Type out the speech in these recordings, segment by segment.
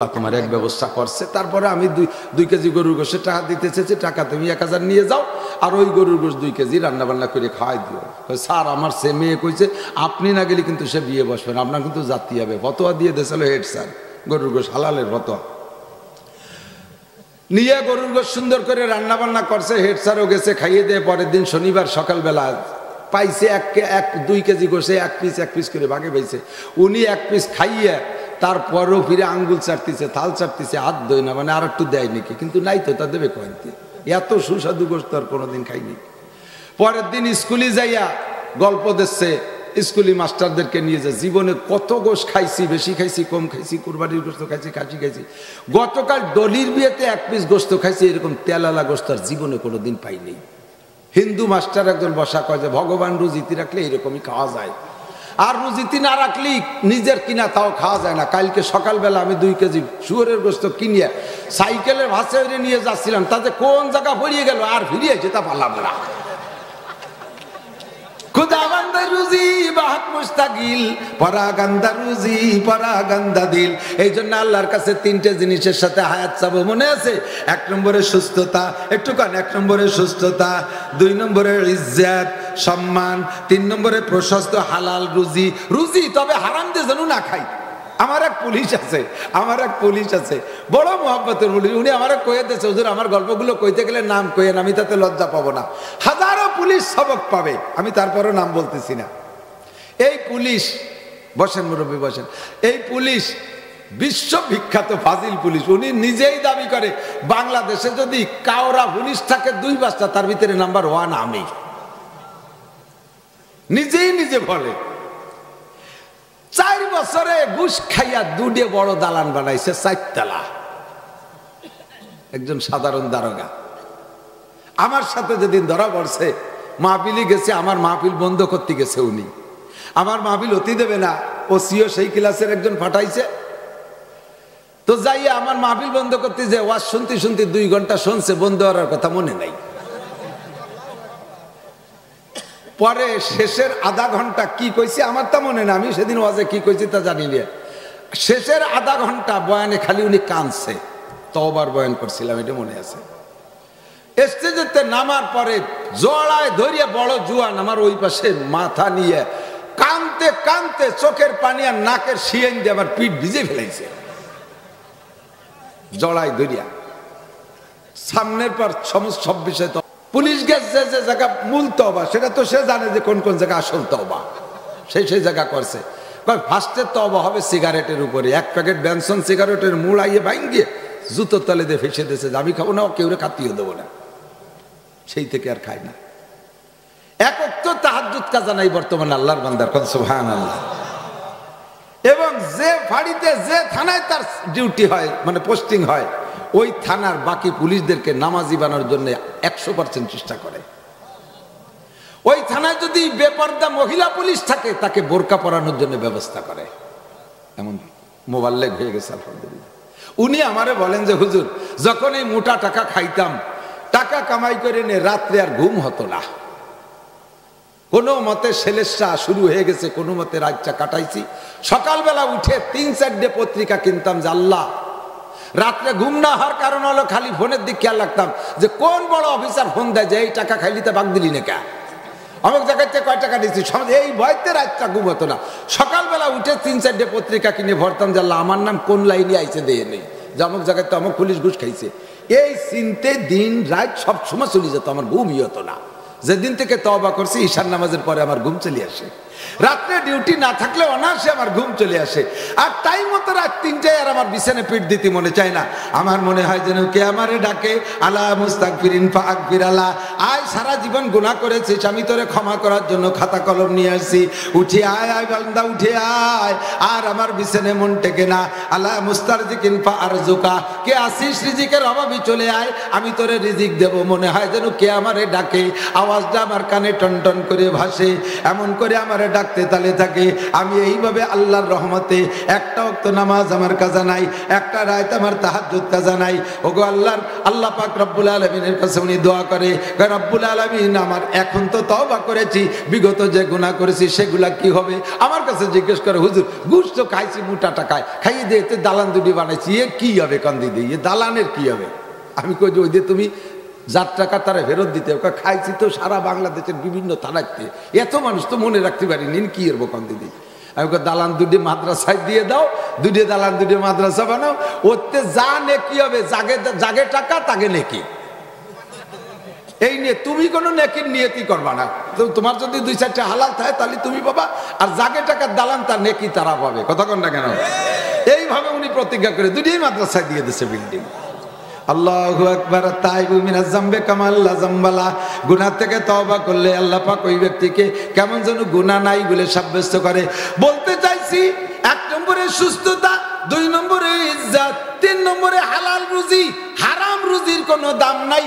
তোমার এক ব্যবস্থা করছে। তারপরে আমি দুই দুই কেজি গরুর গোষ্ঠের টাকা দিতে চেয়েছি, টাকা তুমি এক হাজার নিয়ে যাও, আর ওই গরুর গোশ দুই কেজি রান্না বান্না করে খাওয়াই দিও। স্যার, আমার সে মেয়ে কইছে, আপনি না গেলে কিন্তু সে বিয়ে বসবেন আপনার কিন্তু জাতি হবে। ফতোয়া দিয়ে দিয়েছিল হেড স্যার, গরুর গোশ হালালের ফতোয়া। নিয়ে গরুর গোশ সুন্দর করে রান্না বান্না করছে, হেড স্যারও গেছে খাইয়ে দিয়ে পরের দিন শনিবার সকালবেলা পাইছে এক এক, দুই কেজি গোষে এক পিস এক পিস করে ভাগে পাইছে। উনি এক পিস খাইয়ে তারপরও ফিরে আঙ্গুল চাটতেছে, থাল চাটতেছে, হাত দই না মানে আর একটু দেয় নাকি? কিন্তু নাই তো, তা দেবে কয়েকদিন এত সুস্বাদু গোস্ত আর কোনোদিন খাইনি। পরের দিন স্কুলে যাইয়া গল্প দিচ্ছে, স্কুলি মাস্টারদেরকে নিয়ে যায় জীবনে কত গোশ খাইছি, বেশি খাইছি, কম খাইছি, কুরবানির গোস্ত খাইছি, খাসি খাইছি। গতকাল ডলির বিয়েতে এক পিস গোস্ত খাইছি, এরকম তেলালা গোস্ত আর জীবনে কোনো দিন পাইনি। হিন্দু মাস্টার একজন বসা কয় যে, ভগবান রুজিতি রাখলে এরকমই খাওয়া যায়। আর রুজিতি না রাখলি, নিজের কিনা তাও খাওয়া যায় না। কালকে সকালবেলা আমি দুই কেজি শুয়ারের গোস্ত কিনিয়ে সাইকেলের ভাসে নিয়ে যাচ্ছিলাম। তাতে কোন জায়গা পড়িয়ে গেল? আর ফিরিয়ে যেতে পারলাম না। এই জন্য আল্লাহর কাছে তিনটে জিনিসের সাথে মনে আছে? এক নম্বরে সুস্থতা এক নম্বরে সুস্থতা, দুই ইজ্জাত, সম্মান, তিন নম্বরে প্রশস্ত হালাল রুজি। রুজি তবে হারাম দিয়ে যেন না খাই। আমার এক পুলিশ আছে, আমার এক পুলিশ আছে। বড় মোহাম্মতের পুলিশ, উনি আমার কয়ে দিয়েছে, হুজুর, আমার গল্পগুলো কইতে গেলে নাম কইেন আমি তাতে লজ্জা পাবো না। হাজারো পুলিশ সবক পাবে, আমি তারপরও নাম বলতেছি না। এই পুলিশ, বসেন মুরব্বী, বসেন। এই পুলিশ বিশ্ববিখ্যাত ফাজিল পুলিশ, উনি নিজেই দাবি করে, বাংলাদেশে যদি কাওরা পুলিশ থাকে দুই পাঁচটা, তার ভিতরে নাম্বার ওয়ান আমি। নিজেই নিজে বলে। বছরে ঘুষ খাইয়া দুডে বড় দালান বানাইছে, চারতলা। একজন সাধারণ দারোগা। আমার সাথে যেদিন ধরা পড়ছে মাহফিলি গেছে, আমার মাহফিল বন্ধ করতে গেছে উনি। আমার মাহফিল অতি দেবে না, ও সিও সেই ক্লাসের একজন পাঠাইছে তো যাইয়া আমার মাহফিল বন্ধ করতে যে ওয়াজ শুনতে শুনতে দুই ঘণ্টা শুনছে, বন্ধ হওয়ার কথা মনে নাই। পরে শেষের আধা ঘণ্টা কি কইছে আমার তা মনে না আমি সেদিন ওয়াজে কি কইছি তা জানি না। শেষের আধা ঘণ্টা বয়ানে খালি উনি কাঁদছে তবার বয়ান করছিলাম, এটা মনে আছে। স্টেজেতে নামার পরে জড়ায় ধরিয়ে বড় জুয়ান আমার ওই পাশে মাথা নিয়ে কানতে কানতে চোখের পানি আর নাকের শিয়েন দিয়ে আমার পিঠ ভিজে ফেলাইছে। জড়াই ধরিয়া। সামনের পর সমস্ত সব পুলিশ গেছে, যে জায়গা মূল তবা সেটা তো সে জানে যে কোন কোন জায়গা আসল তবা সেই সেই জায়গা করছে। ফার্স্টের তবা হবে সিগারেটের উপরে। এক প্যাকেট ব্যানসন সিগারেটের মূল আইয়ে ভাঙ্গিয়ে জুতোর তলে দিয়ে ফেসে দিয়েছে আমি খাব না কেউ খাতিও দেবো না। সেই থেকে আর খাই না। এক তো তাহাজুত কাজা নাই বর্তমানে আল্লাহর বান্দার কত সুবহান আল্লাহ এবং যে ফাঁড়িতে যে থানায় তার ডিউটি হয় মানে পোস্টিং হয়, ওই থানার বাকি পুলিশদেরকে নামাজি বানানোর জন্য একশো পার্সেন্ট চেষ্টা করে। ওই থানায় যদি বেপর্দা মহিলা পুলিশ থাকে, তাকে বোরকা পরানোর জন্য ব্যবস্থা করে। এমন মোবাইল লেগ হয়ে গেছে, আলহামদুলিল্লাহ। উনি আমারে বলেন যে, হুজুর, যখন এই মোটা টাকা খাইতাম, টাকা কামাই করে নে, রাত্রে আর ঘুম হতো না। কোনো মতে সেলেসা শুরু হয়ে গেছে, কোনো মতে রাতটা কাটাইছি। সকালবেলা উঠে তিন চারটে পত্রিকা কিনতাম যে আল্লাহ, রাত্রে ঘুম না হওয়ার কারণ হলো খালি ফোনের দিক খেয়াল রাখতাম যে কোন বড় অফিসার ফোন দেয় যে এই টাকা খাইলিতে বাগ দিলি না কে অমুক থেকে কয় টাকা দিচ্ছি এই ভয়তে রাতটা ঘুম হতো না। সকালবেলা উঠে তিন চারটে পত্রিকা কিনে ভরতাম যে আল্লাহ, আমার নাম কোন লাইনে আইছে দিয়ে নেই। যে অমুক জায়গায় তো অমুক পুলিশ ঘুষ খাইছে। এই চিনতে দিন, রাত সব সময় চলে যেত, আমার ঘুমই হতো না। যেদিন থেকে তবা করছি ঈশান নামাজের পরে আমার ঘুম চলে আসে। রাত্রে ডিউটি না থাকলে অনায়াসে আমার ঘুম চলে আসে। আর টাইম মতো রাত তিনটায় আর আমার বিছানে পিঠ দিতে মনে চায় না। আমার মনে হয় যেন কে আমারে ডাকে, আলা মুস্তাক ফিরিন ফাক ফিরালা আয়, সারা জীবন গুণা করেছিস, আমি তোরে ক্ষমা করার জন্য খাতা কলম নিয়ে আসছি। উঠে আয় আয় বান্দা, উঠে আয়। আর আমার বিছানে মন টেকে না। আলা মুস্তার জিকিন ফা আর জোকা কে আসিস রিজিকের অভাবই চলে আয়, আমি তোরে রিজিক দেব। মনে হয় যেন কে আমারে ডাকে। আওয়াজটা আমার কানে টন টন করে ভাসে। এমন করে আমারে ডাকতে তালে থাকে। আমি এইভাবে আল্লাহর রহমতে একটা অক্ত নামাজ আমার কাজা নাই, একটা রায়ত আমার তাহাজ্জুদ কাজা নাই। ওগো আল্লাহর, আল্লাহ পাক রব্বুল আলমিনের কাছে উনি দোয়া করে রব্বুল আলমিন, আমার এখন তো তওবা করেছি, বিগত যে গুনাহ করেছি, সেগুলা কি হবে? আমার কাছে জিজ্ঞেস করে, হুজুর ঘুষ তো খাইছি, মোটা টাকায়, খাইয়ে দিয়ে দালান দুটি বানাইছি, এ কি হবে কান্দি দিয়ে? দালানের কি হবে? আমি কই যে, ওই যে তুমি যার টাকা তারা ফেরত দিতে ওকে খাইছি তো সারা বাংলাদেশের বিভিন্ন থানাতে এত মানুষ তো মনে রাখতে পারিনি কি এর বোকান দিদি? আমি ওকে দালান দুটি মাদ্রাসায় দিয়ে দাও, দুটি দালান, দুটি মাদ্রাসা বানাও, ওতে যা নে কি হবে জাগে জাগে টাকা তাকে নেকি। এই নিয়ে তুমি কোনো নেকির নিয়তি করবা না। তোমার যদি দুই চারটে হালাল থাকে, তাহলে তুমি পাবা, আর জাগে টাকার দালান, তার নেকি তারা পাবে। কথা কন না কেন? এইভাবে উনি প্রতিজ্ঞা করে দুটিই মাদ্রাসায় দিয়ে দিচ্ছে বিল্ডিং আল্লাহু আকবার তাইবু মিনাজ জামবে কামাল্লা জামবালা। গুনাহ থেকে তওবা করলে আল্লাহ পাক ওই ব্যক্তিকে কেমন যেন গুনাহ নাই বলে সাব্যস্ত করে। বলতে চাইছি, এক নম্বরে সুস্থতা, দুই নম্বরে ইজ্জত, তিন নম্বরে হালাল রুজি, হারাম রুজির কোনো দাম নাই।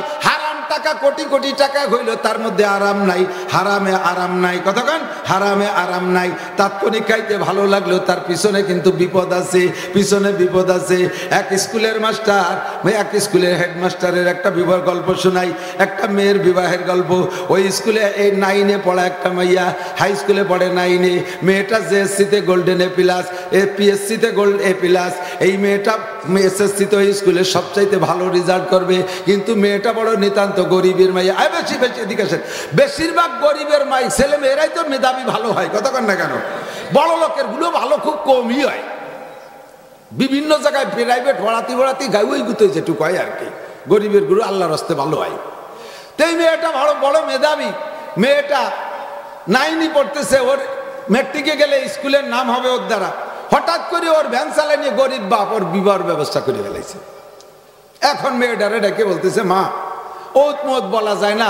টাকা, কোটি কোটি টাকা হইল, তার মধ্যে আরাম নাই, হারামে আরাম নাই। কতক্ষণ হারামে আরাম নাই। তাৎক্ষণিক খাইতে ভালো লাগল, তার পিছনে কিন্তু বিপদ আছে, পিছনে বিপদ আছে। এক স্কুলের মাস্টার এক স্কুলের হেডমাস্টারের একটা বিবাহ গল্প শোনাই, একটা মেয়ের বিবাহের গল্প। ওই স্কুলে এই নাইনে পড়া একটা মাইয়া, হাই স্কুলে পড়ে নাইনে। মেয়েটা জেএসসিতে গোল্ডেন এ প্লাস এ পিএসসিতে গোল্ড এ প্লাস এই মেয়েটা এসএসসিতে ওই স্কুলে সবচাইতে ভালো রেজাল্ট করবে। কিন্তু মেয়েটা বড় নিতান্ত গরিবের মাইয়া। আয় বেশি বেশি, এদিকে আসেন। বেশিরভাগ গরিবের মাই, ছেলে মেয়েরাই তো মেধাবী ভালো হয় কতক্ষণ না কেন? বড় লোকেরগুলো ভালো, খুব কমই হয়। বিভিন্ন জায়গায় প্রাইভেট পড়াতি পড়াতি গাউই গুতো যেটুকু হয় আর কি। গরিবের গুরু আল্লাহর হস্তে ভালো হয়। তো এই মেয়েটা বড় বড় মেধাবী। মেয়েটা নাইনি পড়তেছে, ওর মেট্রিকে গেলে স্কুলের নাম হবে ওর দ্বারা। হঠাৎ করে ওর ভ্যান চালাই নিয়ে গরিব বাপ ওর বিবাহর ব্যবস্থা করে ফেলাইছে। এখন মেয়েটারে ডেকে বলতেছে, মা ওত বলা যায় না।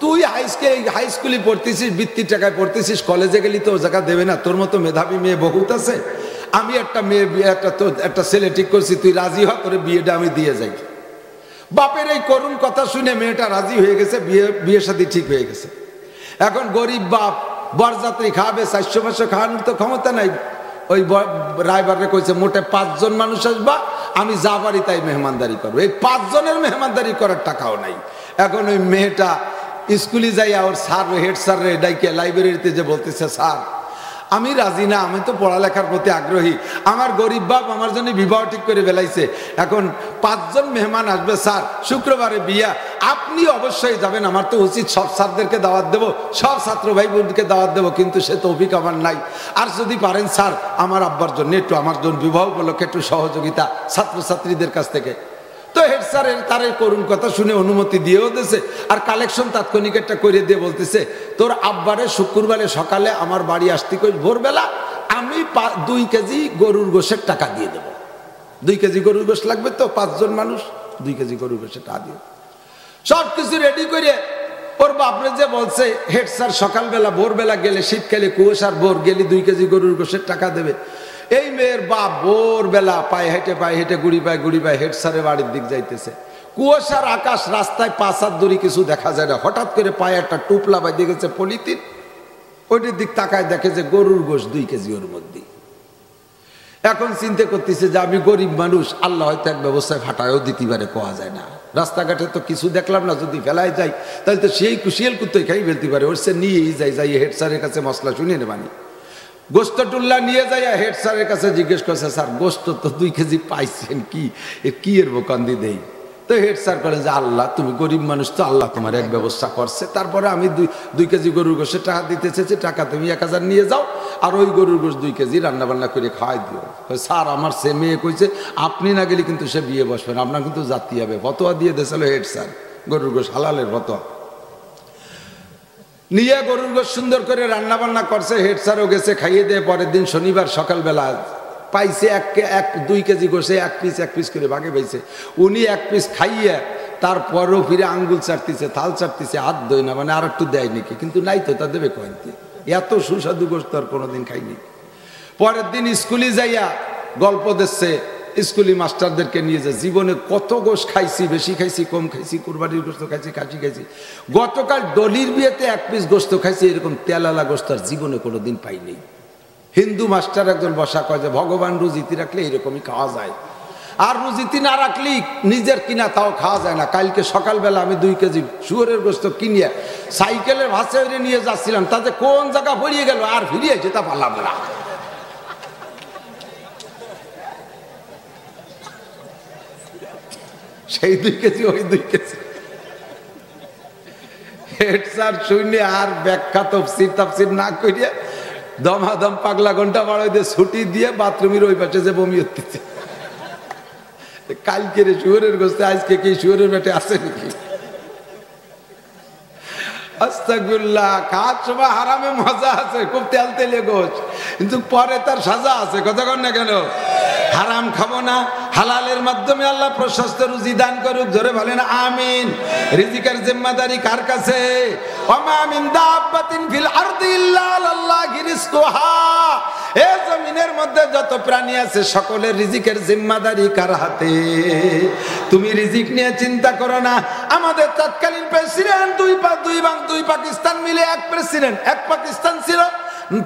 তুই হাই স্কুলে হাই স্কুলে পড়তেছিস, বৃত্তির টাকায় পড়তেছিস কলেজে গেলি তো জায়গা দেবে না। তোর মতো মেধাবী মেয়ে বহুত আছে। আমি একটা মেয়ে একটা তো একটা ছেলে ঠিক করছি, তুই রাজি হ, তোর বিয়েটা আমি দিয়ে যাই। বাপের এই করুণ কথা শুনে মেয়েটা রাজি হয়ে গেছে, বিয়ে বিয়ের সাথে ঠিক হয়ে গেছে। এখন গরিব বাপ, বরযাত্রী খাবে, চারশো পাঁচশো খাওয়ানোর তো ক্ষমতা নাই। ওই রায়বারে কইছে, মোটে পাঁচজন মানুষ আসবা, আমি যা পারি তাই মেহমানদারি করব। এই পাঁচজনের মেহমানদারি করার টাকাও নাই। এখন ওই মেয়েটা স্কুলে যাইয়া ওর স্যার, হেড স্যার ডাইকে লাইব্রেরিতে যে বলতেছে, স্যার আমি রাজি না, আমি তো পড়ালেখার প্রতি আগ্রহী। আমার গরিব বাপ আমার জন্য বিবাহ ঠিক করে বেলাইছে এখন পাঁচজন মেহমান আসবে, স্যার, শুক্রবারে বিয়া। আপনি অবশ্যই যাবেন, আমার তো উচিত সব স্যারদেরকে দাওয়াত দেবো, সব ছাত্র ভাই বোনকে দাওয়াত দেবো, কিন্তু সে তৌফিক আমার নাই। আর যদি পারেন, স্যার, আমার আব্বার জন্য একটু, আমার জন্য বিবাহ উপলক্ষে একটু সহযোগিতা ছাত্রছাত্রীদের কাছ থেকে। তো হেড স্যারের তার এই করুণ কথা শুনে অনুমতি দিয়েও দিয়েছে আর কালেকশন তাৎক্ষণিক একটা করে দিয়ে বলতেছে, তোর আব্বারে শুক্রবারে সকালে আমার বাড়ি আসতে কই ভোরবেলা, আমি দুই কেজি গরুর গোশের টাকা দিয়ে দেব। দুই কেজি গরুর গোশ লাগবে তো পাঁচজন মানুষ, দুই কেজি গরুর গোশের টাকা দিয়ে সব কিছু রেডি করে ওর বাপরে যে বলছে, হেড স্যার সকালবেলা, ভোরবেলা গেলে শীতকালে কুয়াশার ভোর গেলে দুই কেজি গরুর গোশের টাকা দেবে। এই মেয়ের বাপ ভোরবেলা পায়ে হেঁটে পায়ে হেঁটে গুড়ি পায়ে গুড়ি পায়ে হেড স্যারের বাড়ির দিক যাইতেছে। কুয়াশার আকাশ রাস্তায় পাঁচ হাত দূরে কিছু দেখা যায় না। হঠাৎ করে পায়ে একটা টুপলা বাঁধে গেছে পলিথিন। ওইটির দিক তাকায় দেখে যে গরুর গোশ দুই কেজি ওর মধ্যে। এখন চিন্তা করতেছে যে আমি গরিব মানুষ, আল্লাহ হয়তো এক ব্যবস্থায় ফাটায়ও দিতে পারে, কোয়া যায় না। রাস্তাঘাটে তো কিছু দেখলাম না, যদি ফেলায় যাই তাহলে তো সেই কুশিয়াল কুত্তই খাই ফেলতে পারে। ওর সে নিয়েই যাই যাই, হেড স্যারের কাছে মশলা শুনে নেবানি গোস্ত টুল্লা নিয়ে যাই হেড স্যারের কাছে জিজ্ঞেস করছে, স্যার গোস্ত তো দুই কেজি পাইছেন কি? কি এর বোকান্দি দেই? তো হেড স্যার করে যে, আল্লাহ, তুমি গরিব মানুষ তো, আল্লাহ তোমার এক ব্যবস্থা করছে। তারপরে আমি দুই দুই কেজি গরুর গোষ্ঠের টাকা দিতে চেয়েছি, টাকা তুমি এক হাজার নিয়ে যাও, আর ওই গরুর গোশ দুই কেজি রান্নাবান্না করে খাওয়াই দিও। স্যার, আমার সে মেয়ে কইছে, আপনি না গেলে কিন্তু সে বিয়ে বসবেন আপনার কিন্তু জাতি হবে। ফতোয়া দিয়ে দিয়েছিল হেড স্যার, গরুর গোশ হালালের ফতোয়া। নিয়ে গরুর গোশ সুন্দর করে রান্না বান্না করছে, হেড স্যারও গেছে, খাইয়ে দিয়ে পরের দিন শনিবার সকালবেলা পাইছে এক এক, দুই কেজি গোসে এক পিস এক পিস করে ভাগে পাইছে। উনি এক পিস খাইয়ে তারপরও ফিরে আঙ্গুল চাটতেছে, থাল চাটতেছে, হাত ধোয় না মানে আর একটু দেয় নাকি? কিন্তু নাই তো, তা দেবে কয়েনতে এত সুস্বাদু গোস্ত আর কোনোদিন খাইনি। পরের দিন স্কুলে যাইয়া গল্প দিচ্ছে স্কুলি মাস্টারদেরকে নিয়ে যে জীবনে কত গোশ খাইছি, বেশি খাইছি, কম খাইছি, কুরবানির গোস্ত খাইছি, খাসি খাইছি। গতকাল ডলির বিয়েতে এক পিস গোস্ত খাইছি, এরকম তেলালা গোস্ত আর জীবনে কোনো দিন পাইনি হিন্দু মাস্টার একজন বসা কয় যে, ভগবান রুজিতি রাখলে এরকমই খাওয়া যায়। আর রুজিতি না রাখলেই নিজের কিনা তাও খাওয়া যায় না। কালকে সকালবেলা আমি দুই কেজি শুয়োরের গোস্ত কিনিয়ে সাইকেলের ভাসে নিয়ে যাচ্ছিলাম। তাতে কোন জায়গা ভরিয়ে গেল? আর ফিরিয়ে যেতে পারলাম না। সেই দুই কেজি ওই দুই কেজি হেড স্যার শুনে আর ব্যাখ্যা তফসির তাফসির না করিয়ে দমাদম পাগলা ঘণ্টা বাড়াই দিয়ে ছুটি দিয়ে বাথরুমের ওই পাশে যে বমি হতেছে কালকে রে শুয়ারের গোস্তে, আজকে কি শুয়ারের পেটে আছে নাকি? আস্তাগুল্লাহ খাওয়ার সময় হারামে মজা আছে, খুব তেল তেলে গোছ কিন্তু পরে তার সাজা আছে কতক্ষণ না কেন? হারাম খাব না, হালালের মাধ্যমে আল্লাহ প্রশস্ত রুজি দান করুক ধরে বলেন আমিন। রিজিকের জিম্মাদারি কার কাছে? জমিনের মধ্যে যত প্রাণী আছে, সকলের রিজিকের জিম্মাদারি কার হাতে? তুমি রিজিক নিয়ে চিন্তা করো না। আমাদের তৎকালীন প্রেসিডেন্ট, দুই দুই দুই পাকিস্তান মিলে এক প্রেসিডেন্ট, এক পাকিস্তান ছিল।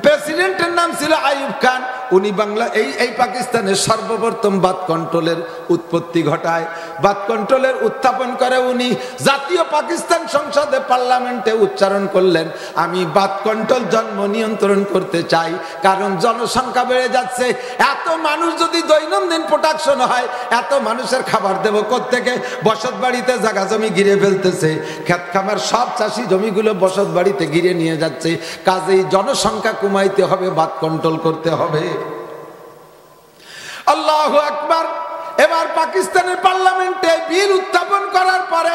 প্রেসিডেন্টের নাম ছিল আইয়ুব খান। উনি বাংলা, এই এই পাকিস্তানের সর্বপ্রথম বাদ কন্ট্রোলের উৎপত্তি ঘটায়। বাদ কন্ট্রোলের উত্থাপন করে উনি জাতীয় পাকিস্তান সংসদে পার্লামেন্টে উচ্চারণ করলেন। আমি বাদ কন্ট্রোল জন্ম নিয়ন্ত্রণ করতে চাই, কারণ জনসংখ্যা বেড়ে যাচ্ছে। এত মানুষ যদি দৈনন্দিন প্রোডাকশন হয়, এত মানুষের খাবার দেবো থেকে বসত বাড়িতে জায়গা জমি ঘিরে ফেলতেছে। খেত খামার সব চাষি জমিগুলো বসত বাড়িতে ঘিরে নিয়ে যাচ্ছে। কাজেই জনসংখ্যা কমাইতে হবে বাদ কন্ট্রোল করতে হবে। আল্লাহ একবার এবার পাকিস্তানের পার্লামেন্টে বিল উত্থাপন করার পরে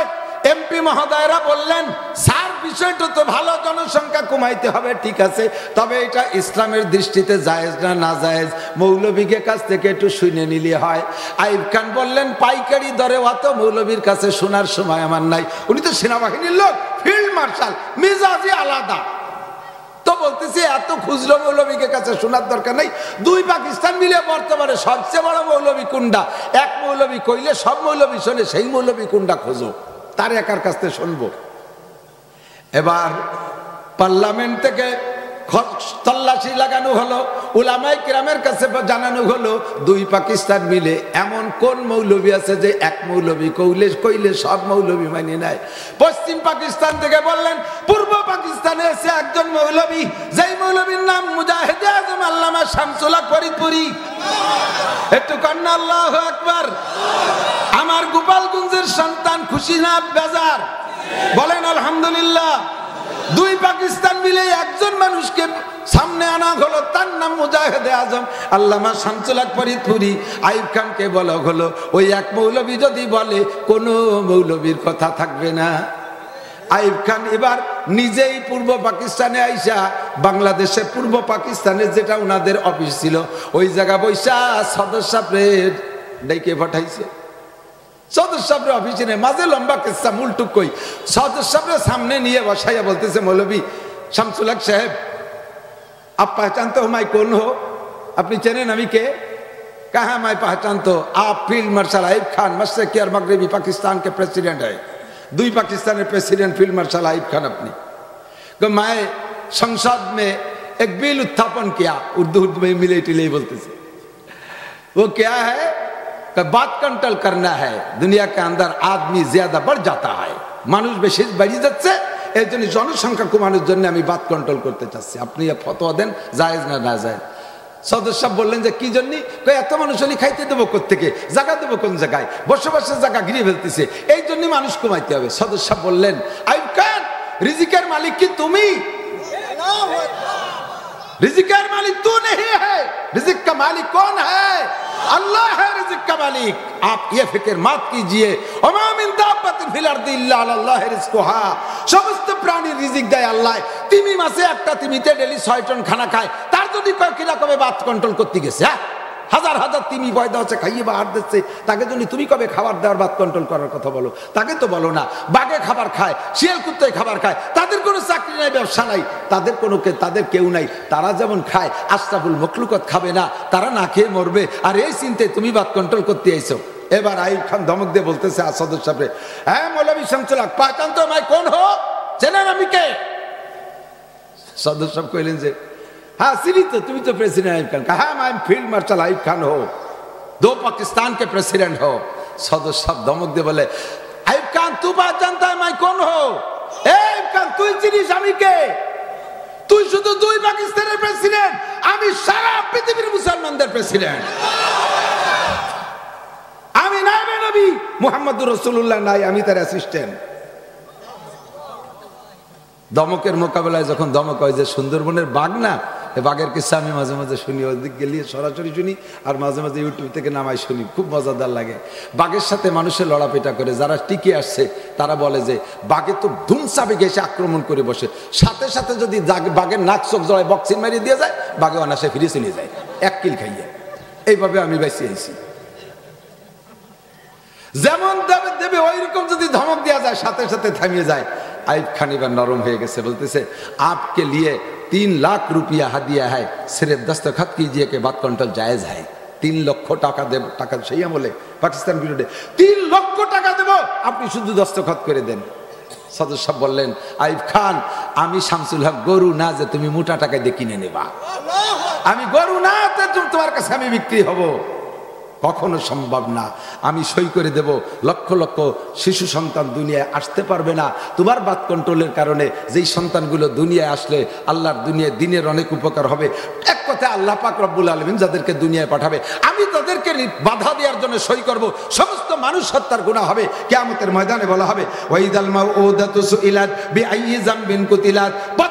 এমপি মহোদয়রা বললেন, স্যার, বিষয়টা তো ভালো, জনসংখ্যা কমাইতে হবে, ঠিক আছে, তবে এটা ইসলামের দৃষ্টিতে জায়েজ না না জায়েজ। মৌলবীকে কাছ থেকে একটু শুনে নিলে হয়। আইব খান বললেন, পাইকারি দরে অত মৌলবীর কাছে শোনার সময় আমার নাই। উনি তো সেনাবাহিনীর লোক, ফিল্ড মার্শাল মিজাজি আলাদা। বলতেছি, এত খুচরো মৌলবীকে কাছে শোনার দরকার নেই। দুই পাকিস্তান মিলে বর্তমানে সবচেয়ে বড় মৌলবী কুন্ডা এক মৌলবী কইলে সব মৌলবী শোনে, সেই মৌলবী কুন্ডা খোঁজো? তার একার কাছ থেকে শুনব। এবার পার্লামেন্ট থেকে তল্লাশি লাগানো হলো উলামাই কিরামের কাছে জানানো হলো, দুই পাকিস্তান মিলে এমন কোন মৌলবী আছে যে এক মৌলবী কইলে কইলে সব মৌলবী মানে নাই। পশ্চিম পাকিস্তান থেকে বললেন, পূর্ব পাকিস্তানে এসে একজন মৌলবী, যেই মৌলবীর নাম মুজাহিদে আজম আল্লামা শামসুল্লাহ ফরিদপুরি। একটু কন্যা আল্লাহ একবার আমার গোপালগঞ্জের সন্তান খুশি না বেজার। বলেন, আলহামদুলিল্লাহ। দুই পাকিস্তান মিলে একজন মানুষকে সামনে আনা হলো, তার নাম মুজাহিদে আজম। আল্লামা শামসুলাক ফরিদপুরি, আইব খানকে বলা হলো, ওই এক মৌলবী যদি বলে, কোনো মৌলবীর কথা থাকবে না। আইব খান এবার নিজেই পূর্ব পাকিস্তানে আইসা বাংলাদেশের পূর্ব পাকিস্তানে যেটা ওনাদের অফিস ছিল, ওই জায়গা বৈশা সদস্য ডেকে পাঠাইছে। সদর সাহেবের অফিসে নেই মাঝে লম্বা কেসা মুলটুক কই সদর সাহেবের সামনে নিয়ে বসাইয়া বলতেছে মৌলবী শামসুল হক সাহেব आप पहचानते हो मैं कौन हो अपनी चेने नवी के कहा मैं पहचानते हो आप फील्ड मार्शल आइब खान मशरकी और मगरबी पाकिस्तान के प्रेसिडेंट है दुई पाकिस्तान के प्रेसिडेंट फील्ड मार्शल आइब खान अपनी तो मैं संसद में एक बिल उत्थापन किया उर्दू में मिलेटिले बोलते से वो क्या है कि बात कंट्रोल करना है दुनिया के अंदर आदमी ज्यादा बढ़ जाता है মানুষ বেশি বেড়ে যাচ্ছে এর জন্য জনসংখ্যা কমানোর জন্য আমি বাদ কন্ট্রোল করতে চাচ্ছি আপনি ফতোয়া দেন জায়েজ না না যায় সদস্য বললেন যে কি জন্য এত মানুষ হলে খাইতে দেবো থেকে জায়গা দেবো কোন জায়গায় বসবাসের জায়গা ঘিরে ফেলতেছে এই জন্য মানুষ কমাইতে হবে সদস্য বললেন আইব খান রিজিকের মালিক কি তুমি রিজিকের মালিক তু নেই হ্যাঁ রিজিক কা মালিক কোন হ্যাঁ আল্লাহ হ্যাঁ রিজিক কা মালিক। আপ ইয়ে ফিকের মাত কিজিয়ে। ওমামিন দাব্বাতিন ফিল আরদি ইল্লা আল্লাহ রিজকুহা। সমস্ত প্রাণীর রিজিক দেয় আল্লাহ। তিমি মাসে একটা তিমিতে ডেলি ছয় টন খানা খায়। তার যদি কয় কিরকমে বাত কন্ট্রোল করতে গেছে হ্যাঁ? হাজার হাজার তিমি পয়দা হচ্ছে খাইয়ে বা হার দিচ্ছে। তাকে জন্য তুমি কবে খাবার দেওয়ার বাদ কন্ট্রোল করার কথা বলো? তাকে তো বলো না। বাঘে খাবার খায়, শিয়াল কুত্তায় খাবার খায়। তাদের কোনো চাকরি নাই, ব্যবসা নাই। তাদের কোনো তাদের কেউ নাই। তারা যেমন খায়, আশরাফুল মখলুকত খাবে না। তারা না খেয়ে মরবে। আর এই চিন্তে তুমি বাদ কন্ট্রোল করতে আইছো। এবার আইব খান ধমক দিয়ে বলতেছে আসাদ সাহেব হ্যাঁ মৌলবী শামসুল্লাহ পাচান তো মাই কোন হো চেনেন আমি কে? সদর সাহেব কইলেন যে हाँ सिरी तो तुम तो प्रेसिडेंट आइब खान कहा मैं फील्ड मार्शल आइब खान हो दो पाकिस्तान के प्रेसिडेंट हो सदर साहब धमक दे बोले आइब खान तू बात जानता है मैं कौन हो ए आइब खान তুই চিনিস আমি কে তুই শুধু দুই পাকিস্তানের প্রেসিডেন্ট আমি সারা পৃথিবীর মুসলমানদের প্রেসিডেন্ট আমি নাইবে নবী মুহাম্মদুর রসুল্লাহ নাই আমি তার অ্যাসিস্ট্যান্ট দমকের মোকাবেলায় যখন দমক হয় যে সুন্দরবনের বাঘ না এ বাঘের কিসা আমি মাঝে মাঝে শুনি, ওদিক গেলে সরাসরি শুনি আর মাঝে মাঝে ইউটিউব থেকে নামাই শুনি, খুব মজাদার লাগে। বাঘের সাথে মানুষের লড়াপেটা করে, যারা টিকে আসছে, তারা বলে যে বাঘে তো ধুমসাবে এসে আক্রমণ করে বসে। সাথে সাথে যদি বাঘের নাক চোখ জড়ায় বক্সিং মারিয়ে দিয়ে যায়, বাঘে অনাসে ফিরে চলে যায়। এক কিল খাইয়ে। এইভাবে আমি বেঁচে আইছি। যেমন দেবে দেবে ওই রকম যদি ধমক দেওয়া যায়, সাথে সাথে থামিয়ে যায়। আইব খান এবার নরম হয়ে গেছে, বলতেছে, আপকে লিয়ে तीन लाख रुपया हदिया है सिर्फ दस्तखत कीजिए के बाद कंट्रोल जायज है তিন লক্ষ টাকা দেব টাকা সেই আমলে পাকিস্তান বিরুদ্ধে তিন লক্ষ টাকা দেব আপনি শুধু দস্তখত করে দেন সদস্য বললেন আইব খান আমি শামসুল হক গরু না যে তুমি মোটা টাকায় দিয়ে কিনে নেবা আমি গরু না তো তোমার কাছে আমি বিক্রি হব কখনো সম্ভব না। আমি সই করে দেব, লক্ষ লক্ষ শিশু সন্তান দুনিয়ায় আসতে পারবে না। তোমার বাদ কন্ট্রোলের কারণে যেই সন্তানগুলো দুনিয়ায় আসলে আল্লাহর দুনিয়ায় দিনের অনেক উপকার হবে। এক কথায় আল্লাহ পাক রব্বুল আলমিন যাদেরকে দুনিয়ায় পাঠাবে, আমি তাদেরকে বাধা দেওয়ার জন্য সই করব। সমস্ত মানুষ হত্যার গুণা হবে। কে কেয়ামতের ময়দানে বলা হবে, ওয়াইদাল মাউদাতু সুইলাত বিআইয়ি যামবিন কুতিলাত। পদ্ধতি অবলম্বন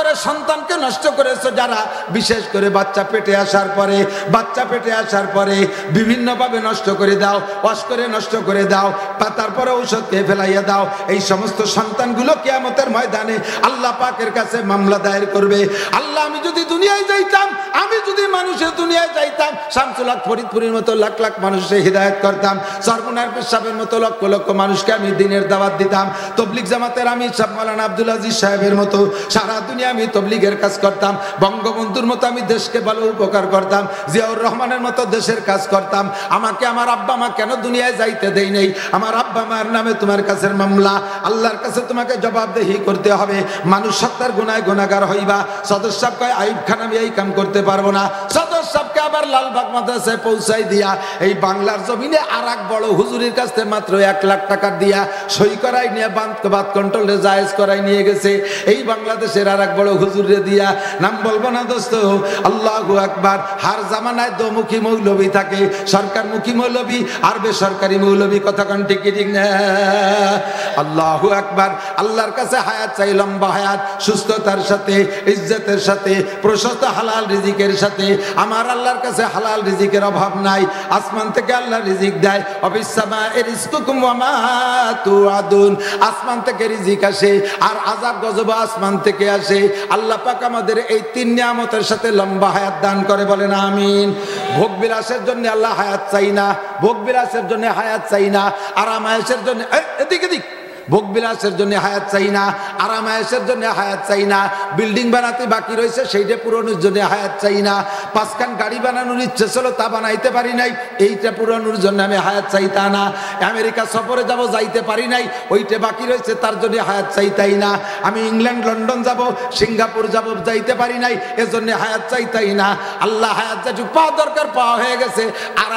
করে সন্তানকে নষ্ট করেছে যারা? বিশেষ করে বাচ্চা পেটে আসার পরে, বাচ্চা পেটে আসার পরে বিভিন্নভাবে নষ্ট করে দাও, ওয়াশ করে নষ্ট করে দাও, বা তারপরে ঔষধ খেয়ে ফেলাইয়া দাও। এই সমস্ত সন্তানগুলো কেয়ামতের ময়দানে আল্লাহ পাকের কাছে মামলা দায়ের করবে। আল্লাহ, আমি যদি দুনিয়ায় যাইতাম, আমি যদি মানুষের দুনিয়ায় যাইতাম, শামসুল হক ফরিদপুরের মতো লাখ লাখ মানুষের হৃদায়ত করতাম, সর্বনার পেশাবের মতো লক্ষ লক্ষ মানুষকে আমি দিনের দাওয়াত দিতাম তবলিক জামাতের আমি সাহ মৌলানা আব্দুল আজিজ সাহেবের মতো সারা দুনিয়া আমি তবলিগের কাজ করতাম, বঙ্গবন্ধুর মতো আমি দেশকে ভালো উপকার করতাম, জিয়াউর রহমানের মতো দেশের কাজ করতাম। আমাকে আমার আব্বা মা কেন দুনিয়ায় যাইতে দেই নেই? আমার আব্বা মার নামে তোমার কাছের মামলা, আল্লাহর কাছে তোমাকে জবাবদেহি করতে হবে। মানুষ সত্তার গুনায় গুণাগার হইবা। সদর সাহেব কয় আইব খান, আমি এই কাম করতে পারব না। সদর সাহেবকে আবার লালবাগ মাদ্রাসায় পৌঁছাই দিয়া, এই বাংলার জমিনে আর এক বড় হুজুরির কাছ মাত্র এক লাখ টাকা দিয়া সই করাই নিয়ে বাঁধ বাদ কন্ট্রোলে জায়েজ করাই নিয়ে গেছে। এই বাংলাদেশের আর এক বড় হুজুরে দিয়া নাম বলব না দোস্ত? আল্লাহ আকবার। হার জামানায় দোমুখী মৌলবী থাকে। সরকারমুখী মৌলবী, আর বেসরকারি মৌলবী কথা কান? ঠিক না আল্লাহ আকবার। আল্লাহর কাছে হায়াত চাই, লম্বা হায়াত, সুস্থতার সাথে, ইজ্জতের সাথে, প্রশস্ত হালাল রিজিকের সাথে। আমার আল্লাহর কাছে হালাল রিজিকের অভাব নাই। আসমান থেকে আল্লাহ রিজিক দেয়। অবিসামা এর আসমান থেকে রিজিক আসে, আর আযাব গজব আসমান থেকে আসে। আল্লাহ পাক আমাদের এই তিন নিয়ামতের সাথে লম্বা হায়াত দান করে বলেন, আমিন। ভোগ বিলাসের জন্য আল্লাহ হায়াত চাই না, ভোগ বিলাসের জন্য হায়াত চাই না আরাম আয়েশের জন্য এদিক এদিক। ভোগ বিলাসের জন্য হায়াত চাই না আরাম আয়েসের জন্য হায়াত চাই না, বিল্ডিং বানাতে বাকি রয়েছে সেইটা পুরনোর জন্য হায়াত চাই না, পাঁচখান গাড়ি বানানোর ইচ্ছে ছিল তা বানাইতে পারি নাই, এইটা পুরনোর জন্য আমি হায়াত চাই তা না, আমেরিকা সফরে যাব যাইতে পারি নাই, ওইটা বাকি রয়েছে তার জন্য হায়াত চাই তাই না, আমি ইংল্যান্ড, লন্ডন যাব, সিঙ্গাপুর যাব যাইতে পারি নাই, এজন্য হায়াত চাই তাই না, আল্লাহ হায়াত যেটুকু পাওয়া দরকার পাওয়া হয়ে গেছে, আর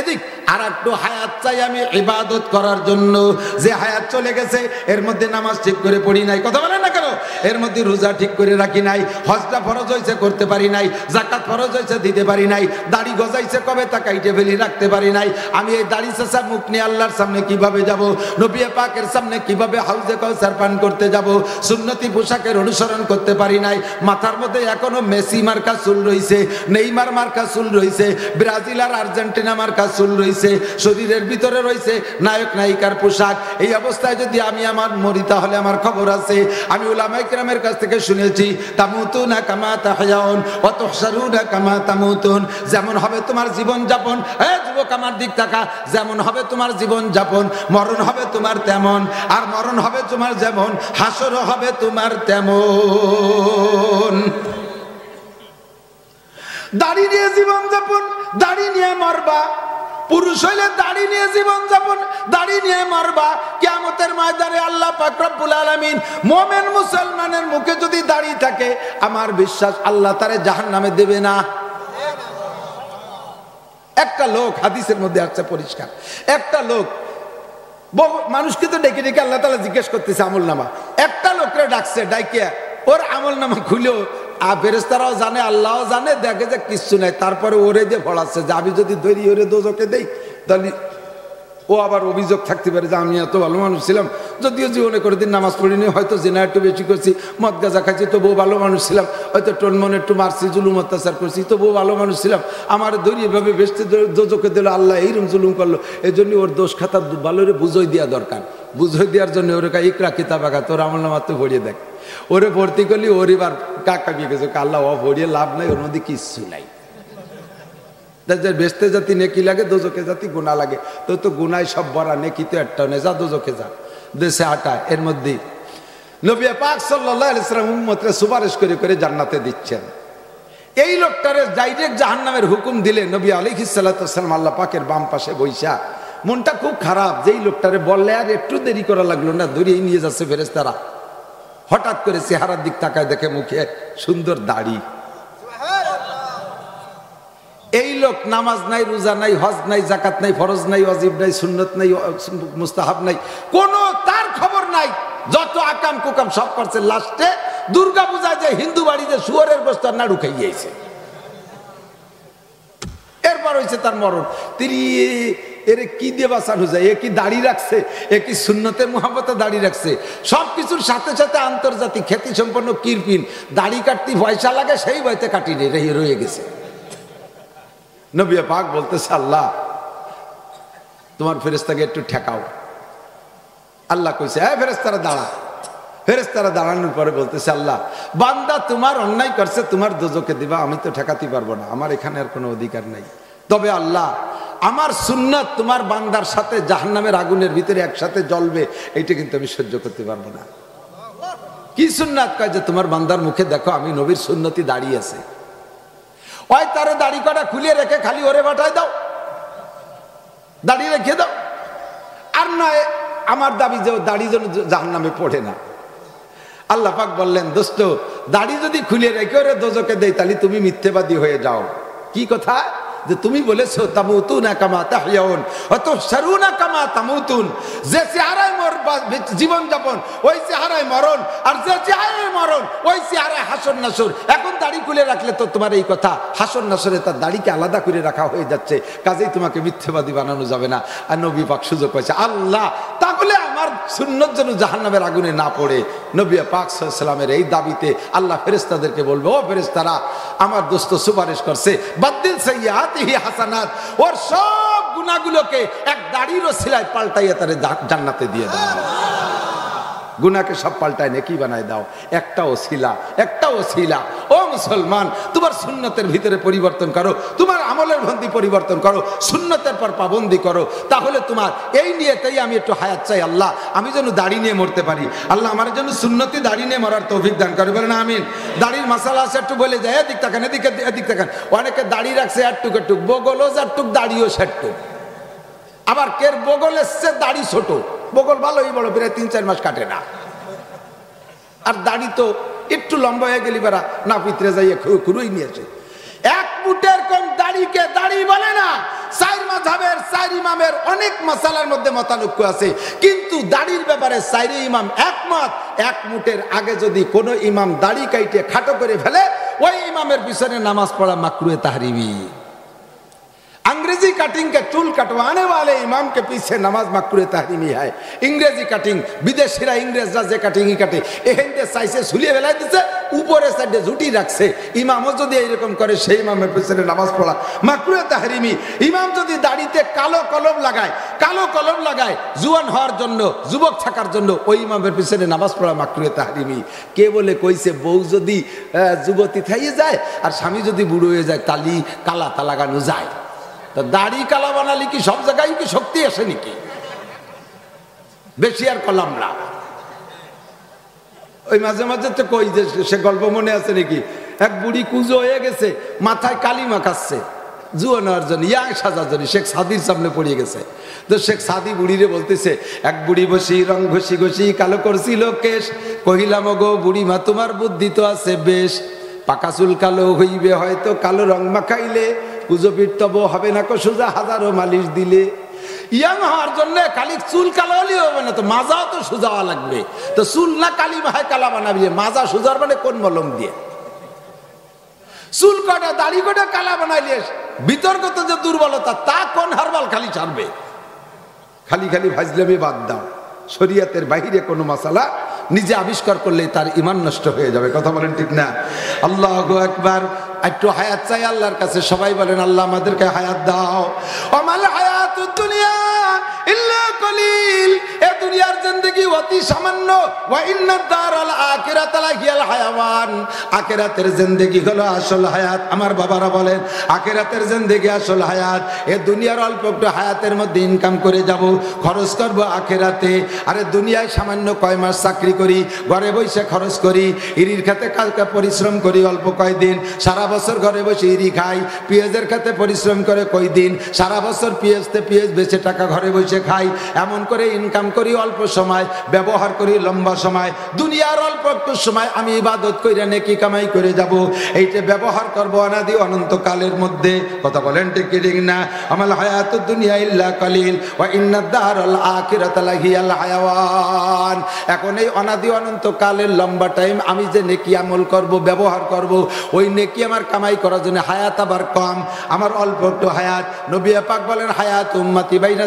এদিক, আর একটু হায়াত চাই আমি ইবাদত করার জন্য। যে হায়াত চলে গেছে, এর মধ্যে নামাজ ঠিক করে পড়ি নাই। কথা বলেন না কেন? এর মধ্যে রোজা ঠিক করে রাখি নাই, হজটা ফরজ হয়েছে, করতে পারি নাই জাকাত ফরজ হয়েছে, দিতে পারি নাই, দাড়ি গজাইছে কবে তা কাইটে ফেলি, রাখতে পারি নাই। আমি এই দাড়ি চেঁচা মুখ নিয়ে আল্লাহর সামনে কীভাবে যাব? নবী পাকের সামনে কীভাবে হাউজে কাউসার পান করতে যাব? সুন্নতি পোশাকের অনুসরণ করতে পারি নাই। মাথার মধ্যে এখনও মেসি মার্কা চুল রইছে, নেইমার মার্কা চুল রইছে, ব্রাজিল আর আর্জেন্টিনা মার্কা চুল রয়েছে শরীরের ভিতরে রয়েছে নায়ক নায়িকার পোশাক। এই অবস্থায় যদি আমি আমার মরি, তাহলে আমার খবর আছে। আমি উলামাইকরামের কাছ থেকে শুনেছি তামুতু না কামা তাহায়াউন অত সারু না কামা তামুতুন। যেমন হবে তোমার জীবন যাপন হ্যাঁ যুবক আমার দিক থাকা যেমন হবে তোমার জীবন যাপন, মরণ হবে তোমার তেমন, আর মরণ হবে তোমার যেমন হাসরও হবে তোমার তেমন। দাড়ি নিয়ে জীবন যাপন, দাড়ি নিয়ে মরবা পুরুষ হইলে দাড়ি নিয়ে জীবন যাপন, দাড়ি নিয়ে মারবা। কেমতের ময়দানে আল্লাহ পাকরবুল আলমিন মোমেন মুসলমানের মুখে যদি দাড়ি থাকে, আমার বিশ্বাস আল্লাহ তারে জাহান নামে দেবে না। একটা লোক হাদিসের মধ্যে আসছে পরিষ্কার। একটা লোক মানুষকে তো ডেকে ডেকে আল্লাহ তালা জিজ্ঞেস করতেছে আমল নামা একটা লোকরে ডাকছে, ডাইকে, ওর আমল নামা খুলেও আর ফেরেস্তারাও জানে, আল্লাহও জানে, দেখে যে কিচ্ছু নাই। তারপরে ওরে যে ফড়াচ্ছে যে আমি যদি দৈরি ওরে দোজকে দেই, তাহলে ও আবার অভিযোগ থাকতে পারে যে আমি এত ভালো মানুষ ছিলাম। যদিও জীবনে করে দিন নামাজ পড়িনি, হয়তো জেনা একটু বেশি করছি, মদ গাজা খাচ্ছি তবুও ভালো মানুষ ছিলাম। হয়তো টনমন একটু মারছি, জুলুম অত্যাচার করছি, তবুও ভালো মানুষ ছিলাম। আমার দৈরি এভাবে বেসতে দোজকে দিল, আল্লাহ এইরকম জুলুম করল। এই জন্য ওর দোষ খাতা ভালোরে বুঝোই দেওয়া দরকার। বুঝোই দেওয়ার জন্য ওর ইকরা কিতাব আঘাত তোর আমল নামাতে ভরিয়ে দেখ। ওরে ভর্তি করলি ওর এবার কাকা বিয়ে গেছে আল্লাহ ও ভরিয়ে লাভ নাই, ওর মধ্যে কিচ্ছু নাই। বেসতে জাতি নেকি লাগে দোজকে জাতি গুণা লাগে। তো তো গুনায় সব বড়া নেকি তো একটা নেই, যা দোজকে যা। দেশে আটা, এর মধ্যে নবিয়া পাক সাল্লাম উম্মতরে সুপারিশ করে করে জান্নাতে দিচ্ছেন। এই লোকটারে ডাইরেক্ট জাহান নামের হুকুম দিলে নবী আলিহি সাল্লাম আল্লাহ পাকের বাম পাশে বৈশা মনটা খুব খারাপ। যেই লোকটারে বললে, আর, একটু দেরি করা লাগল না, দূরেই নিয়ে যাচ্ছে ফেরেস্তারা হঠাৎ করে চেহারার দিক তাকায় দেখে মুখে সুন্দর দাড়ি। এই লোক নামাজ নাই, রোজা নাই, হজ নাই জাকাত নাই, ফরজ নাই অজিব নাই, সুন্নত নাই মুস্তাহাব নাই, কোন তার খবর নাই। যত আকাম কুকাম সব করছে, লাস্টে দুর্গা পূজায় যে হিন্দু বাড়িতে শুয়ারের বস্তার নাড়ু খাইয়েছে এরপর হয়েছে তার মরণ। তিনি এর কি দিয়ে বাঁচানো যায়? এ কি দাড়ি রাখছে? এ কি শূন্যতে মোহাম্মতে দাড়ি রাখছে? সব কিছুর সাথে সাথে আন্তর্জাতিক খ্যাতি সম্পন্ন কিরপিন। দাড়ি কাটতে পয়সা লাগে, সেই বইতে কাটিয়ে রয়ে গেছে। নবিয়া পাক বলতেছে, আল্লাহ, তোমার ফেরেস্তাকে একটু ঠেকাও। আল্লাহ কইছে হ্যাঁ ফেরেস্তারা দাঁড়া। ফেরেস্তারা দাঁড়ানোর পরে বলতেছে, আল্লাহ, বান্দা তোমার অন্যায় করছে, তোমার দোজকে দিবা, আমি তো ঠেকাতে পারব না। আমার এখানে আর কোনো অধিকার নাই। তবে আল্লাহ আমার সুন্নাত তোমার বান্দার সাথে জাহান্নামের আগুনের ভিতরে একসাথে জ্বলবে, এইটা কিন্তু আমি সহ্য করতে পারব না। কি সুন্নাত? কয় যে তোমার বান্দার মুখে দেখো আমি নবীর সুন্নতি দাঁড়িয়ে আছে। ওই তারে দাড়ি কটা খুলিয়ে রেখে খালি ওরে বাটায় দাও। দাঁড়িয়ে রেখে দাও। আর নয়, আমার দাবি যে দাড়ি যেন জাহান নামে পড়ে না। আল্লাহ পাক বললেন, দোস্ত, দাড়ি যদি খুলিয়ে রেখে ওরে দোজকে দেয় তাহলে তুমি মিথ্যেবাদী হয়ে যাও। কি কথা? যে তুমি বলেছ, তামুতুন কামা তাহিয়াউন অত সারুনা কামা তামুতুন যে চেহারায় মর জীবন যাপন ওই চেহারায় মরণ আর যে চেহারায় মরণ ওই চেহারায় হাসন নাসর এখন দাড়ি খুলে রাখলে তো তোমার এই কথা হাসন নাসরে তার দাড়িকে আলাদা করে রাখা হয়ে যাচ্ছে, কাজেই তোমাকে মিথ্যেবাদী বানানো যাবে না আর নবী পাক সুযোগ পাইছে। আল্লাহ, তাহলে আমার সুন্নত যেন জাহান্নামের আগুনে না পড়ে। নবী পাক সাল্লামের এই দাবিতে আল্লাহ ফেরেস্তাদেরকে বলবে, ও ফেরেস্তারা আমার দোস্ত সুপারিশ করছে, বাদ্দিল সাইয়াতিহি হাসানাত, ওর সব গুণাগুলোকে এক দাড়ির সিলাই পাল্টাইয়া তারে জান্নাতে দিয়ে দাও। গুনাকে সব পাল্টায়, নেকি বানায় দাও। একটা ওসিলা একটা ওসিলা ও মুসলমান, তোমার সুন্নতের ভিতরে পরিবর্তন করো, তোমার আমলের ভন্দি পরিবর্তন করো, সুন্নতের পর পাবন্দি করো। তাহলে তোমার এই নিয়েতেই আমি একটু হায়াত চাই আল্লাহ, আমি যেন দাড়ি নিয়ে মরতে পারি। আল্লাহ আমার জন্য সুন্নতি দাড়ি নিয়ে মরার তৌফিক দান করে, বলেন আমিন। দাড়ির মশালা আছে, একটু বলে যায়, এদিক থাকেন এদিকে, এদিক থাকেন অনেকে দাড়ি রাখছে একটুক একটুক বগলও যারটুক দাড়িও সেটুক আবার কের বগল এসছে? দাড়ি ছোট। বগল ভালোই বড়, প্রায় তিন, চার মাস কাটে না। আর দাড়ি তো একটু লম্বা হয়ে গেলি বেড়া না পিতরে যাইয়ে খুরুই নিয়েছে এক ফুটের কম দাড়িকে দাড়ি বলে না। চার মাঝাবের, চার ইমামের অনেক মশালার মধ্যে মতানৈক্য আছে। কিন্তু দাড়ির ব্যাপারে চাইরে ইমাম একমত। এক মুটের আগে যদি কোনো ইমাম দাড়ি কাইটে খাটো করে ফেলে, ওই ইমামের পিছনে নামাজ পড়া মাকরুয়ে তাহারিবি। अंग्रेजी कटिंग के चूल कटवाने वाले इमाम के पीछे नमाज मकरूर तहरीमी है इंग्रेजी কাটিং বিদেশিরা ইংরেজরা যে কাটিংই কাটে এখানতে চাইছে ঝুলিয়ে বেলায় দিচ্ছে উপরে সাইডে ঝুটি রাখছে ইমামও যদি এইরকম করে সেই ইমামের পিছনে নামাজ পড়া মাকরুয়ে তাহরিমি ইমাম যদি দাড়িতে কালো কলম লাগায় কালো কলম লাগায় জুয়ান হওয়ার জন্য যুবক থাকার জন্য ওই ইমামের পিছনে নামাজ পড়া মাকরুয়ে তাহরিমি কে বলে কইছে বউ যদি আহ, যুবতী থাইয়ে যায় আর স্বামী যদি বুড়ো হয়ে যায় তালি কালা তা লাগানো যায় তা দাড়ি কালা বানালি কি সব জায়গায় কি শক্তি আসে নাকি? বেশি আর কলাম না। ওই মাঝে মাঝে তো কই যে সে গল্প মনে আছে নাকি? এক বুড়ি কুজো হয়ে গেছে, মাথায় কালি মাখাচ্ছে। জুয়া নেওয়ার জন্য, ইয়াং সাজার জন্য, শেখ সাদির সামনে পড়িয়ে গেছে। তো শেখ সাদি বুড়িরে বলতেছে, এক বুড়ি বসি, রং ঘষি ঘষি, কালো করছিল কেশ। কহিলাম গো বুড়ি মা তোমার বুদ্ধি তো আছে বেশ। পাকা চুল কালো হইবে হয়তো, কালো রং মাখাইলে পুজো পিটতব হবে না সোজা হাজারো মালিশ দিলে। ইয়াং হওয়ার জন্য কালি চুল কালো হবে না তো মাজাও তো সোজা লাগবে। তো চুল না কালি মাহায় কালা বানাবি, মাজা সোজার মানে কোন মলম দিয়ে? চুল কটা, দাড়ি কটা কালা বানাইলে, বিতর্কত যে দুর্বলতা, তা কোন হারবাল খালি ছাড়বে? খালি খালি ভাজলামে বাদ দাও। শরিয়াতের বাহিরে কোনো মশালা নিজে আবিষ্কার করলে তার ইমান নষ্ট হয়ে যাবে। কথা বলেন ঠিক না? আল্লাহ একবার একটু হায়াত চাই আল্লাহর কাছে। সবাই বলেন, আল্লাহ, আমাদেরকে হায়াত দাও। আমার হায়াত দুনিয়া ইল্লা কলিল। এ দুনিয়ার জিন্দেগি অতি সামান্য। আখিরাতের জিন্দেগি হলো আসল হায়াত। আমার বাবারা বলেন, আখিরাতের জিন্দেগি আসল হায়াত। এ দুনিয়ার অল্প একটু হায়াতের মধ্যে ইনকাম করে যাব, খরচ করব আখেরাতে। আরে দুনিয়ায় সামান্য কয় মাস চাকরি করি, ঘরে বসে খরচ করি, ইরির খাতে কালকে পরিশ্রম করি অল্প কয়দিন। সারা বছর ঘরে বসে ইরি খাই, পেঁয়াজের খাতে পরিশ্রম করে কয়দিন। সারা বছর পেঁয়াজতে পেঁয়াজ বেচে টাকা ঘরে বসে খাই। এমন করে ইনকাম করি অল্প সময়, ব্যবহার করি লম্বা সময়, দুনিয়ার অল্প একটু সময় আমি ইবাদত কইরা নেকি কামাই করে যাব। এইটা ব্যবহার করব অনাদি অনন্তকালের মধ্যে। কথা বলেন ঠিক ঠিক না? আমার হায়াত দুনিয়া ইল্লা কালিল, ওয়া ইন্না দারাল আখিরাত লাহিয়াল হায়াওয়ান। এখন এই অনাদি অনন্ত কালের লম্বা টাইম আমি যে নেকি আমল করব, ব্যবহার করব, ওই নেকি আমার কামাই করার জন্য হায়াত আবার কম। আমার অল্প একটু হায়াত। নবী পাক বলেন, হায়াত উম্মতি বাইনা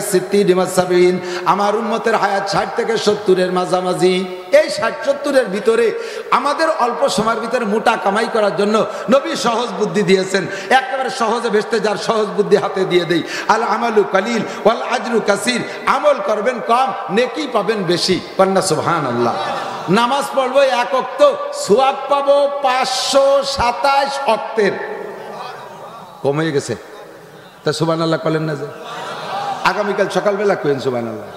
ডিমাসাবিন আমার উম্মতের হায়াত ষাট থেকে সত্তরের মাঝামাঝি। এই ষাট সত্তরের ভিতরে আমাদের অল্প সময়ের ভিতরে মোটা কামাই করার জন্য নবী সহজ বুদ্ধি দিয়েছেন। একেবারে সহজে ভেসতে যার সহজ বুদ্ধি হাতে দিয়ে দেই। আল আমালু কালিল, ওয়াল আজরু কাসির। আমল করবেন কম, নেকি পাবেন বেশি। কন্যা সুবহান আল্লাহ নামাজ পড়ব এক অক্ত সোয়াব পাবো পাঁচশো সাতাশ অক্তের। কমে গেছে। তা সুবান আল্লাহ কলেন না যে। আগামীকাল সকালবেলা কেন সুবান আল্লাহ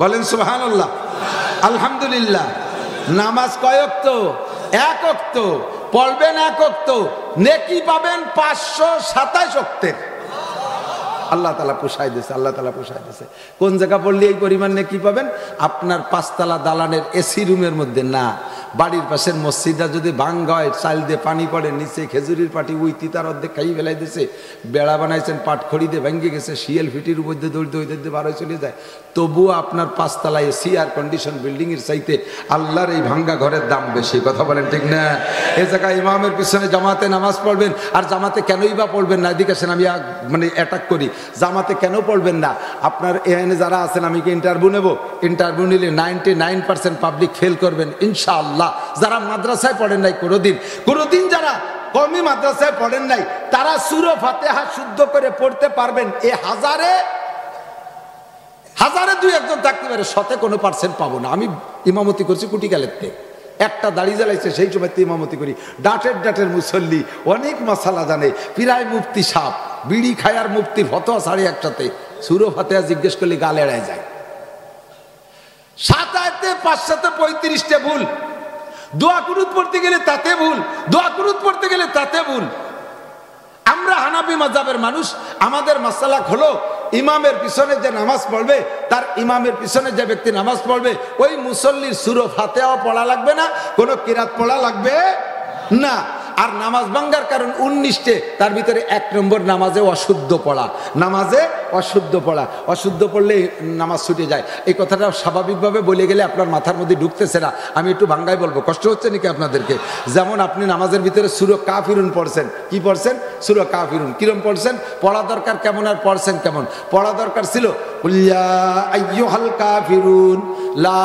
বলেন সুহান আলহামদুলিল্লাহ। নামাজ কয়ক্ত এক অক্ত পড়বেন এক অক্ত নেকি পাবেন পাঁচশো সাতাশ অক্তের আল্লাহ তালা পোষায় দিয়েছে আল্লাহ তালা পোষায় দিয়েছে কোন জায়গা পড়লে এই পরিমাণ কি পাবেন? আপনার পাঁচতলা দালানের এসি রুমের মধ্যে, না। বাড়ির পাশের মসজিদটা যদি ভাঙ্গা হয়, চাল দিয়ে পানি পড়ে, নিচে খেজুরির পাটি উই তিতার অর্ধেক খাই ফেলাই দিছে। বেড়া বানাইছেন, পাট খড়ি দিয়ে ভেঙে গেছে, শিয়াল ফিটির দিয়ে দৌড়তে দৌড়তে দৌড়তে বার হয়ে চলে যায়। তবুও আপনার পাঁচতলা এসি আর কন্ডিশন বিল্ডিংয়ের চাইতে আল্লাহর এই ভাঙ্গা ঘরের দাম বেশি। কথা বলেন ঠিক না? এ জায়গায় ইমামের পিছনে জামাতে নামাজ পড়বেন, আর জামাতে কেনই বা পড়বেন না? এদিকে আসেন, আমি মানে অ্যাটাক করি। জামাতে কেন পড়বেন না? আপনার এখানে যারা আছেন, আমি কি ইন্টারভিউ নেব? ইন্টারভিউ নিলে ninety nine percent public fail করবেন, ইনশাআল্লাহ। যারা মাদ্রাসায় পড়েন নাই, কোনোদিন কোনোদিন যারা কমই মাদ্রাসায় পড়েন নাই, তারা সুরো ফাতেহা শুদ্ধ করে পড়তে পারবেন। এ হাজারে হাজারে দুই একজন থাকতে পারে, শতে কোনো পার্সেন্ট পাবো না। আমি ইমামতি করছি কুটিকালেতে একটা দাড়ি জ্বালাইছে, সেই সময় তেমামতি করি। ডাটের ডাটের মুসল্লি, অনেক মশালা জানে, পিরায় মুফতি সাপ, বিড়ি খায়ার মুফতি ফতোয়া সাড়ে একটাতে সুরো ফাতেয়া জিজ্ঞেস করলে গাল এড়ায় যায়। সাতাতে পাঁচশোতে পঁয়ত্রিশটা ভুল। দোয়া কুরুত পড়তে গেলে তাতে ভুল, দোয়া কুরুত পড়তে গেলে তাতে ভুল। আমরা হানাবি মাজাবের মানুষ, আমাদের মাসালাক হলো ইমামের পিছনে যে নামাজ পড়বে, তার ইমামের পিছনে যে ব্যক্তি নামাজ পড়বে, ওই মুসল্লির সুরফ ফাতেও পড়া লাগবে না, কোনো কিরাত পড়া লাগবে না। আর নামাজ ভাঙ্গার কারণ উনিশটে তার ভিতরে এক নম্বর নামাজে অশুদ্ধ পড়া। নামাজে অশুদ্ধ পড়া। অশুদ্ধ পড়লে নামাজ ছুটে যায়। এই কথাটা স্বাভাবিকভাবে বলে গেলে আপনার মাথার মধ্যে ঢুকতেছে না। আমি একটু বাংলায় বলব। কষ্ট হচ্ছে নাকি আপনাদেরকে? যেমন আপনি নামাজের ভিতরে সুরো কাফিরুন পড়ছেন। কি পড়ছেন? সুরো কাফিরুন। কিরম পড়ছেন? পড়া দরকার কেমন আর পড়ছেন কেমন? পড়া দরকার ছিল লা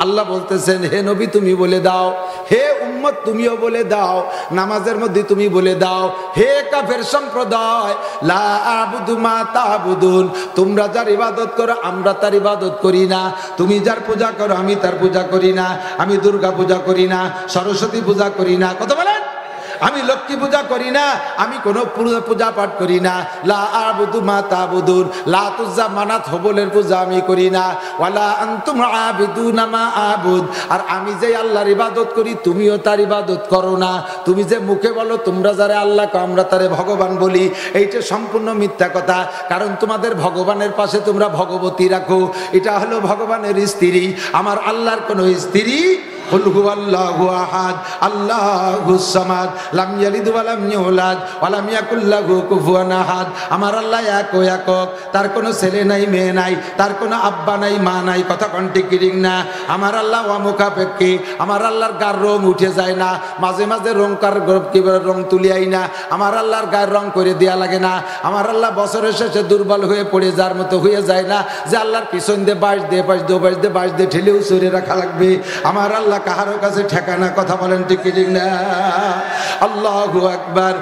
আল্লাহ বলতেছেন, হে নবী, তুমি বলে দাও। হে উম্মত, তুমিও বলে দাও। নামাজের মধ্যে তুমি বলে দাও। হে কাফের সম্প্রদায়, লা আবুদু মা তাবুদুন। তোমরা যার ইবাদত করো, আমরা তার ইবাদত করি না। তুমি যার পূজা করো, আমি তার পূজা করি না। আমি দুর্গা পূজা করি না। সরস্বতী পূজা করি না। কথা বলেন? আমি লক্ষ্মী পূজা করি না, আমি কোনো পূজা- পাঠ করি না। লা আবুদু মা তাবুদুন, লা মানাত হবলের পূজা আমি করি না। ওয়ালা আনতুম আবিদুনা মা আবুদ, আর আমি যে আল্লাহর ইবাদত করি, তুমিও তার ইবাদত করো না। তুমি যে মুখে বলো, তোমরা যারা আল্লাহকে, আমরা তারে ভগবান বলি। এইটা সম্পূর্ণ মিথ্যা কথা, কারণ তোমাদের ভগবানের পাশে তোমরা ভগবতী রাখো। এটা হলো ভগবানের স্ত্রী। আমার আল্লাহর কোনো স্ত্রী কুল হুয়াল্লাহু আহাদ আল্লাহুস সামাদ, লাম ইয়ালিদ ওয়া লাম ইউলাদ, ওয়া লাম ইয়াকুল লাহু কুফুয়ান আহাদ। আমার আল্লাহ এক তার কোনো ছেলে নাই, মেয়ে নাই, তার কোনো আব্বা নাই, মা নাই, কথা কোন কিরিং না। আমার আল্লাহ অমুখাপেক্ষী, আমার আল্লাহর গার রং উঠে যায় না, মাঝে মাঝে রং কার কিবার রং তুলিয়াই না। আমার আল্লাহর গায়ের রং করে দেয়া লাগে না। আমার আল্লাহ বছরের শেষে দুর্বল হয়ে পড়ে যার মতো হয়ে যায় না, যে আল্লাহর পিছন দিয়ে বাঁশ দিয়ে পাশ দো বাঁশ দিয়ে বাঁশ দিয়ে ঠেলেও চড়ে রাখা লাগবে। আমার আল্লাহ কাহারও কাছে ঠেকানা কথা বলেন ঠিক ঠিক না আল্লাহ আকবার।